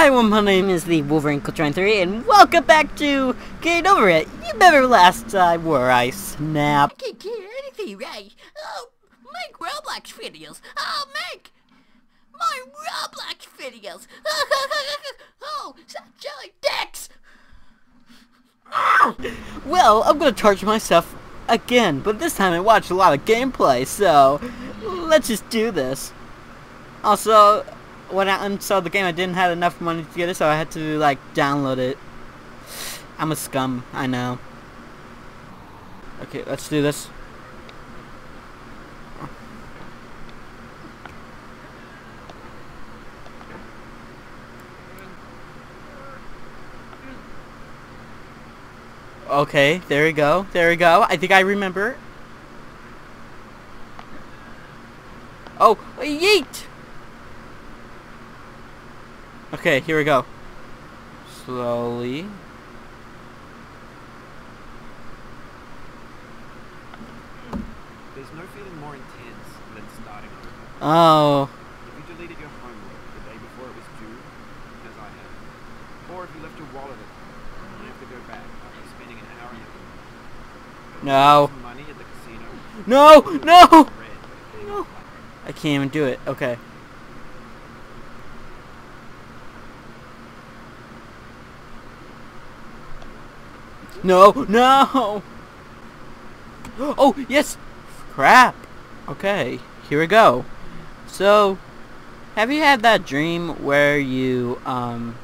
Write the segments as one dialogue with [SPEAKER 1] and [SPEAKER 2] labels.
[SPEAKER 1] Hi, well, my name is the Wolverinecool23, and welcome back to Get Over It. You remember last time where I snapped?
[SPEAKER 2] I can't get anything right. Oh, make Roblox videos. Oh, make my Roblox videos. oh, such jelly dicks.
[SPEAKER 1] Well, I'm gonna charge myself again, but this time I watched a lot of gameplay, so let's just do this. Also, when I installed the game, I didn't have enough money to get it, so I had to, like, download it. I'm a scum, I know. Okay, let's do this. Okay, there we go. There we go. I think I remember. Oh, yeet! Okay, here we go. Slowly.
[SPEAKER 3] There's no feeling more intense than starting over.
[SPEAKER 1] Oh.
[SPEAKER 3] If you deleted your homework the day before it was due, as I have, or if you left your wallet at home, and you have to go back after spending an hour in it,
[SPEAKER 1] No.
[SPEAKER 3] money at the casino,
[SPEAKER 1] No! No! No. I can't even do it. Okay. No! No! Oh, yes! Crap! Okay, here we go. So, have you had that dream where you, um,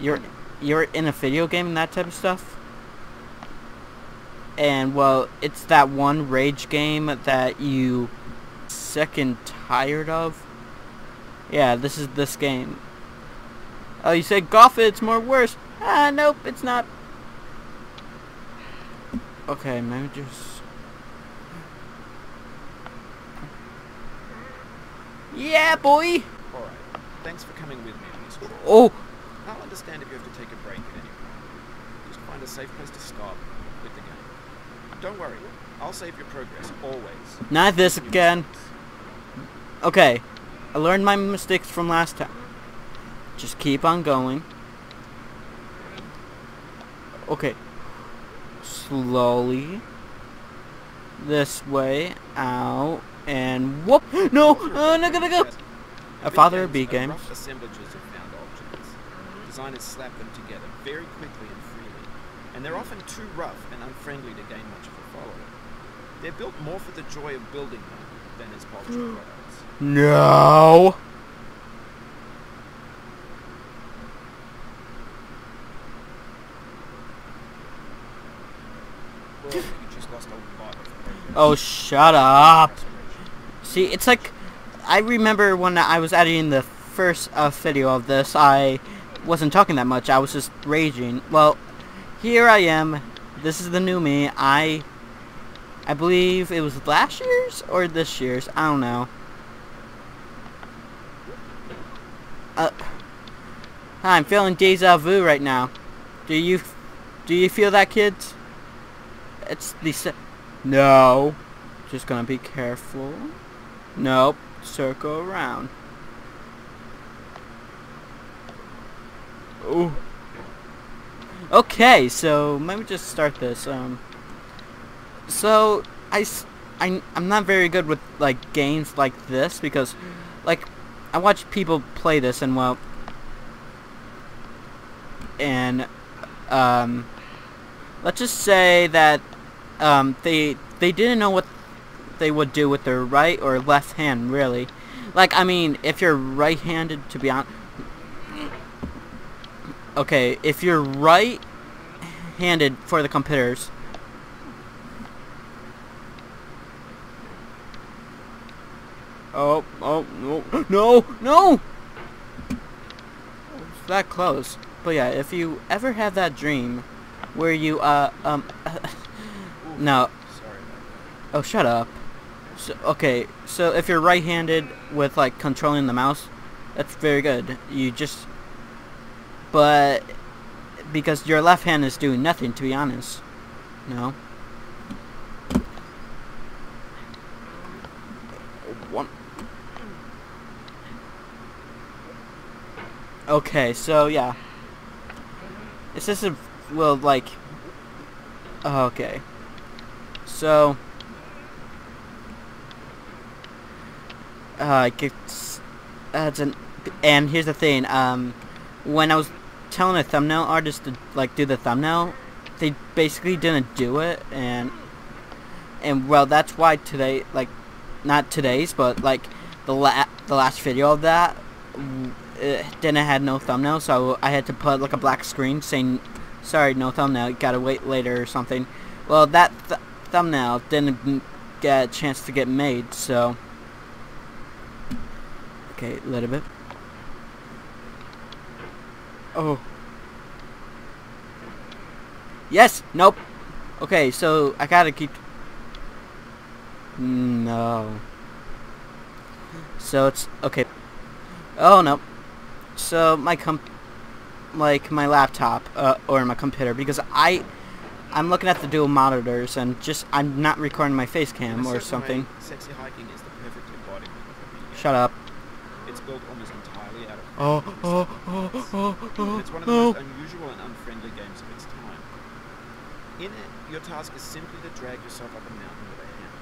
[SPEAKER 1] you're, you're in a video game and that type of stuff? And, well, it's that one rage game that you sick and tired of? Yeah, this is this game. Oh, you said golf it's more worse. Ah, nope, it's not. Okay, maybe just... Yeah, boy!
[SPEAKER 3] Alright, thanks for coming with me on this walk.
[SPEAKER 1] Oh,
[SPEAKER 3] I'll understand if you have to take a break at any point. Just find a safe place to stop with the game. Don't worry, I'll save your progress, always.
[SPEAKER 1] not this again. Okay, I learned my mistakes from last time. Just keep on going. Okay. Slowly. This way. Out. And whoop! No! Uh, no, go, go! A father of B
[SPEAKER 3] Video
[SPEAKER 1] games.
[SPEAKER 3] games are rough assemblages of found objects. Designers slap them together very quickly and freely, and they're often too rough and unfriendly to gain much of a following. They're built more for the joy of building them than as polished products.
[SPEAKER 1] No!
[SPEAKER 3] Well, you just lost a lot of progress.
[SPEAKER 1] Oh, shut up! See, it's like... I remember when I was editing the first uh, video of this, I wasn't talking that much. I was just raging. Well, here I am. This is the new me. I... I believe it was last year's or this year's. I don't know. Uh, I'm feeling deja vu right now. Do you... Do you feel that, kids? It's the... No. Just gonna be careful. Nope. Circle around. Ooh. Okay, so let me just start this. Um. So I, I I'm not very good with like games like this because, like, I watch people play this and well. And, um, let's just say that um, they they didn't know what they would do with their right or left hand, really. Like, I mean, if you're right-handed, to be honest... Okay, if you're right-handed for the computers... Oh, oh, no, no, no! It's that close. But yeah, if you ever have that dream where you, uh, um... No,
[SPEAKER 3] Sorry
[SPEAKER 1] Oh, shut up. So, okay, so if you're right-handed with, like, controlling the mouse, that's very good. You just... But... Because your left hand is doing nothing, to be honest. No? One... Okay, so yeah. It's just a well like okay. So uh it's that's an and here's the thing, um when I was telling a thumbnail artist to like do the thumbnail, they basically didn't do it and and well that's why today like not today's but like the la- the last video of that it didn't had no thumbnail so I had to put like a black screen saying sorry no thumbnail gotta wait later or something. Well that th thumbnail didn't get a chance to get made so. Okay a little bit. Oh. Yes! Nope. Okay so I gotta keep. No. So it's okay. Oh no so my comp like my laptop uh, or my computer because I I'm looking at the dual monitors and just I'm not recording my face cam or something.
[SPEAKER 3] way, sexy hiking is the perfect embodiment of a.
[SPEAKER 1] Shut up.
[SPEAKER 3] It's built almost entirely out of
[SPEAKER 1] Oh, oh, oh, oh, oh,
[SPEAKER 3] It's one of the
[SPEAKER 1] oh.
[SPEAKER 3] most unusual and unfriendly games of its time. In it, your task is simply to drag yourself up a mountain with a hammer.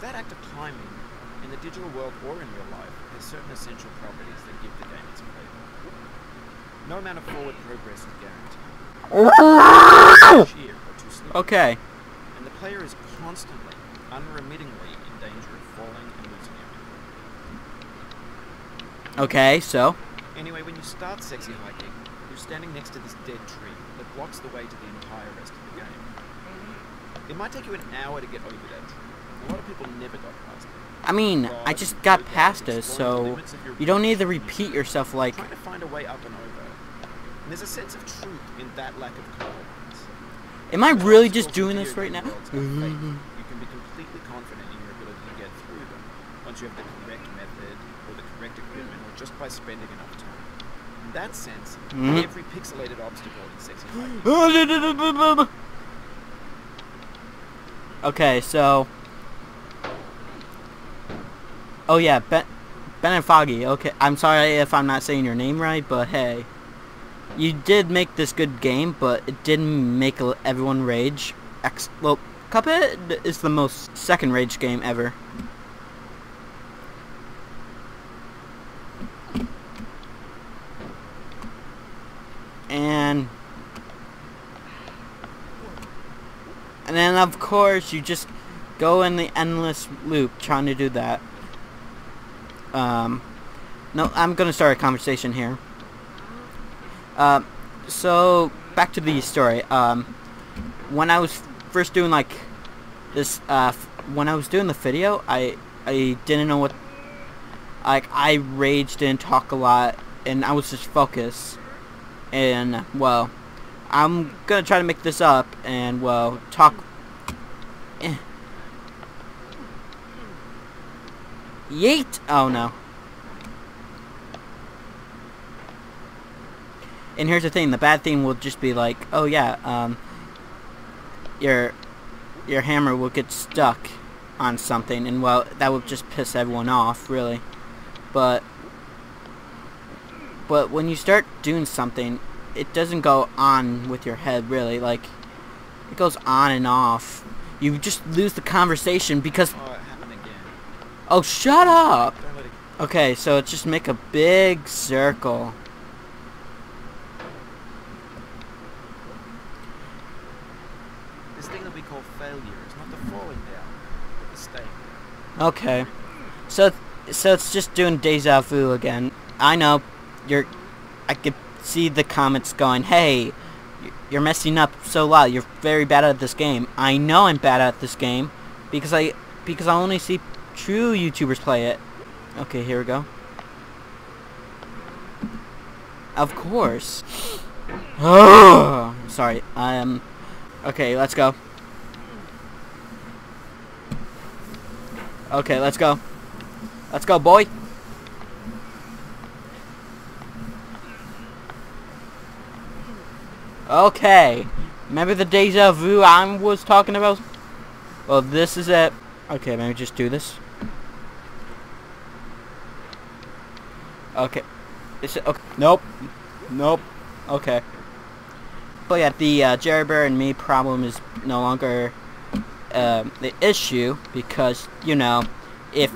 [SPEAKER 3] That act of climbing, in the digital world or in real life, has certain essential properties that give the game its flavor. No amount of forward progress is guaranteed. Sheer or too slippery.
[SPEAKER 1] Okay.
[SPEAKER 3] And the player is constantly, unremittingly in danger of falling and losing everything.
[SPEAKER 1] Okay, so
[SPEAKER 3] Anyway, when you start sexy hiking, you're standing next to this dead tree that blocks the way to the entire rest of the game. Mm-hmm. It might take you an hour to get over that tree. A lot of people never got past it.
[SPEAKER 1] I mean, I just got past it, so you don't need to repeat yourself like
[SPEAKER 3] Trying to find a way up and over. And there's a sense of truth in that lack of compromise.
[SPEAKER 1] Am I really just doing this right now?
[SPEAKER 3] game worlds are fake. You can be completely confident in your ability to get through them once you have the correct method or the correct equipment or just by spending enough time. In that sense,
[SPEAKER 1] Mhm.
[SPEAKER 3] every pixelated obstacle in Hiking
[SPEAKER 1] Okay, so Oh yeah, Ben Ben and Foggy. Okay, I'm sorry if I'm not saying your name right, but hey. You did make this good game, but it didn't make everyone rage. Well, Cuphead is the most second rage game ever. And and then of course you just go in the endless loop trying to do that. Um, no, I'm gonna start a conversation here. Um, so back to the story. Um, when I was first doing like this, uh, when I was doing the video, I I didn't know what. Like I raged and talk a lot, and I was just focused. And well, I'm gonna try to make this up, and well, talk. Eh. Yeet! Oh no. And here's the thing, the bad thing will just be like, oh yeah, um, your, your hammer will get stuck on something, and well, that would just piss everyone off, really. But, but when you start doing something, it doesn't go on with your head, really, like, it goes on and off. You just lose the conversation because,
[SPEAKER 3] Oh, it happened again.
[SPEAKER 1] oh, shut up!
[SPEAKER 3] Don't let it
[SPEAKER 1] Okay, so it's just make a big circle.
[SPEAKER 3] This thing that we call failure is not the falling down, but the staying down.
[SPEAKER 1] Okay. So so it's just doing deja vu again. I know you're I could see the comments going, "Hey, you're messing up so lot. You're very bad at this game." I know I'm bad at this game because I because I only see true YouTubers play it. Okay, here we go. Of course. Oh, sorry. I am... Um Okay, let's go. Okay, let's go. Let's go, boy. Okay. Remember the deja vu I was talking about? Well, this is it. Okay, maybe just do this. Okay. Is it okay? Nope. Nope. Okay. But yeah, the uh, Jerry Bear and me problem is no longer um, the issue because you know, if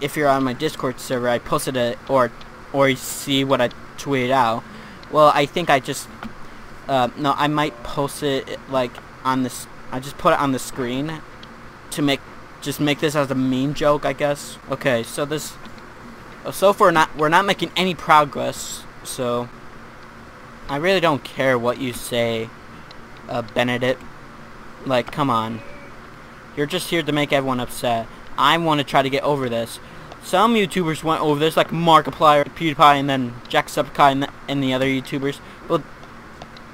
[SPEAKER 1] if you're on my Discord server, I posted it or or you see what I tweeted out. Well, I think I just uh, no, I might post it like on this. I just put it on the screen to make just make this as a meme joke, I guess. Okay, so this so far not we're not making any progress. So I really don't care what you say, uh, Benedict. Like, come on. You're just here to make everyone upset. I want to try to get over this. Some YouTubers went over this, like Markiplier, PewDiePie, and then Jacksepticeye and, the, and the other YouTubers. But,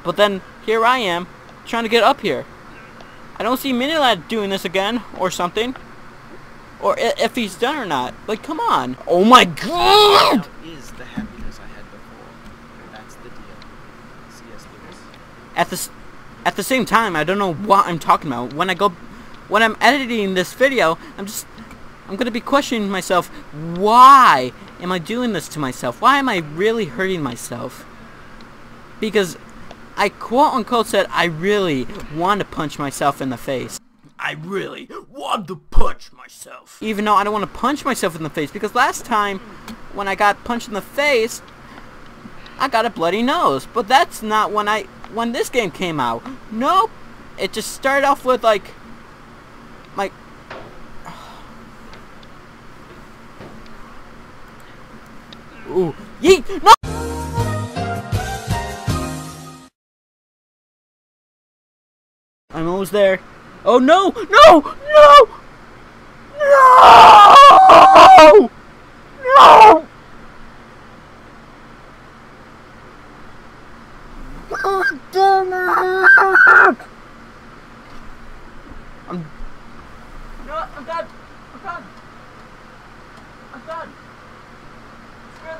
[SPEAKER 1] but then, here I am, trying to get up here. I don't see Miniladd doing this again, or something. Or if he's done or not. Like, come on. Oh my god!
[SPEAKER 3] Now is the happiness I had before. That's the deal. C.S. Lewis.
[SPEAKER 1] At the at the same time, I don't know what I'm talking about. When I go, when I'm editing this video, I'm just, I'm gonna be questioning myself. Why am I doing this to myself? Why am I really hurting myself? Because I quote unquote said I really want to punch myself in the face. I really want to punch myself. Even though I don't want to punch myself in the face, because last time when I got punched in the face, I got a bloody nose. But that's not when I when this game came out. Nope. It just started off with like like Ooh. Yeet! No! I'm almost there. Oh no! No! No! No! No! God damn it! I'm. No, I'm done. I'm done. I'm done. Screw this game.